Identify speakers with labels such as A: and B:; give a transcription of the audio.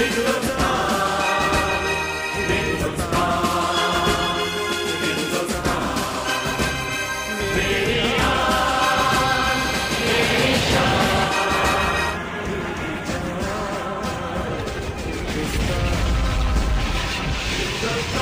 A: Go, go.